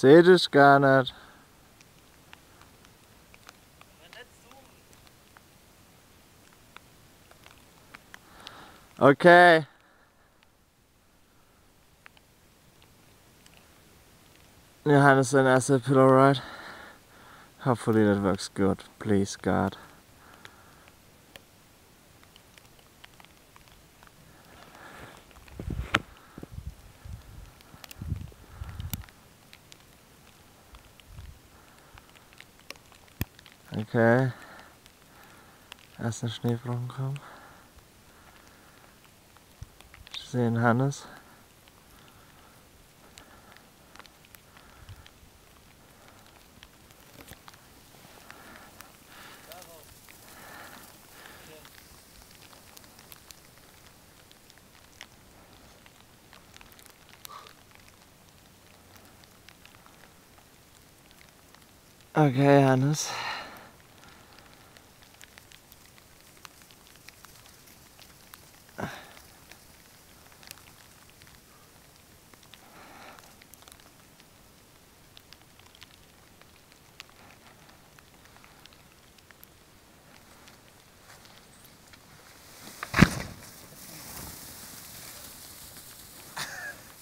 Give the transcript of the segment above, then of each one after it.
sehe dich gar nicht. Okay. Johannes and said pillow ride. Hopefully that works good. Please God. Okay. Erster Schneeflocken kommen. Ich sehe einen Hannes. Okay, Hannes.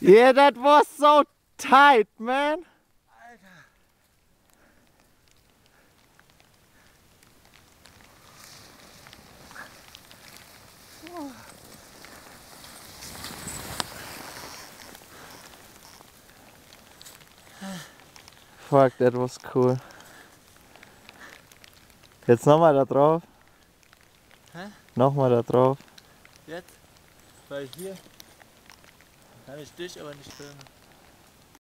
Yeah, that was so tight, man. Fuck, that was cool. Jetzt nochmal da drauf. Hä? Nochmal da drauf. Jetzt? Weil hier kann ich dich aber nicht filmen.